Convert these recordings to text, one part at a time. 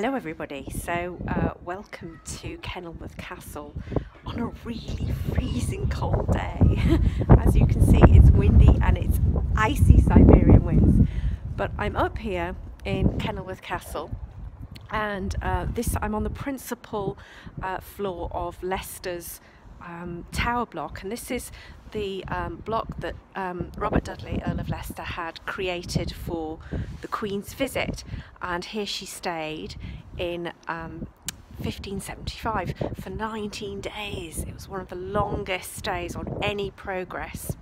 Hello everybody, so uh, welcome to Kenilworth Castle on a really freezing cold day. As you can see it's windy and it's icy Siberian winds but I'm up here in Kenilworth Castle and uh, this I'm on the principal uh, floor of Leicester's um, tower block and this is the um, block that um, Robert Dudley, Earl of Leicester, had created for the Queen's visit. And here she stayed in um, 1575 for 19 days. It was one of the longest stays on any progress.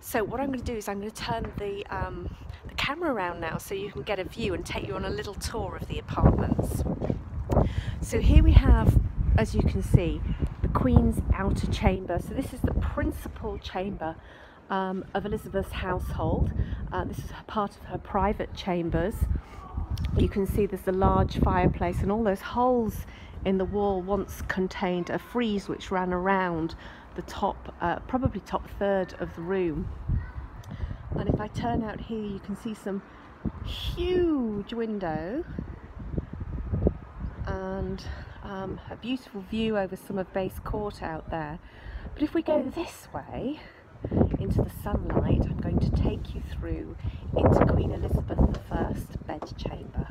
So what I'm going to do is I'm going to turn the, um, the camera around now so you can get a view and take you on a little tour of the apartments. So here we have, as you can see, Queen's outer chamber. So this is the principal chamber um, of Elizabeth's household. Uh, this is part of her private chambers. You can see there's a large fireplace and all those holes in the wall once contained a frieze which ran around the top, uh, probably top third of the room. And if I turn out here, you can see some huge window and um, a beautiful view over some of Base Court out there. But if we go this way into the sunlight, I'm going to take you through into Queen Elizabeth I's bedchamber.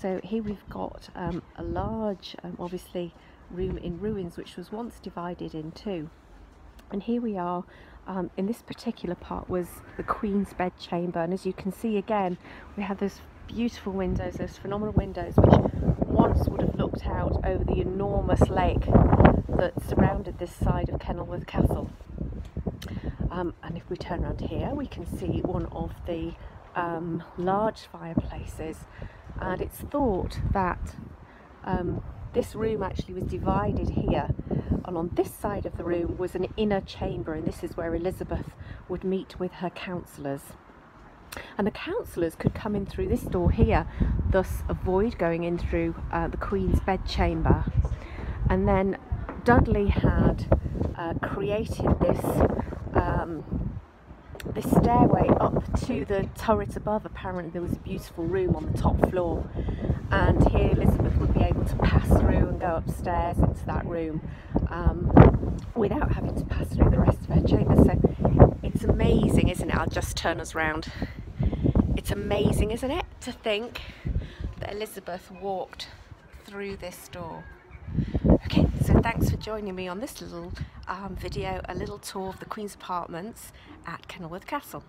So here we've got um, a large, um, obviously, room in ruins which was once divided in two. And here we are um, in this particular part was the Queen's bedchamber and as you can see again we have those beautiful windows, those phenomenal windows which once would have looked out over the enormous lake that surrounded this side of Kenilworth Castle. Um, and if we turn around here, we can see one of the um, large fireplaces. And it's thought that um, this room actually was divided here. And on this side of the room was an inner chamber, and this is where Elizabeth would meet with her councillors and the councillors could come in through this door here thus avoid going in through uh, the Queen's bedchamber. And then Dudley had uh, created this um, this stairway up to the turret above. Apparently there was a beautiful room on the top floor. And here Elizabeth would be able to pass through and go upstairs into that room um, without having to pass through the rest of her chamber. So it's amazing isn't it I'll just turn us round it's amazing, isn't it, to think that Elizabeth walked through this door. Okay, so thanks for joining me on this little um, video, a little tour of the Queen's apartments at Kenilworth Castle.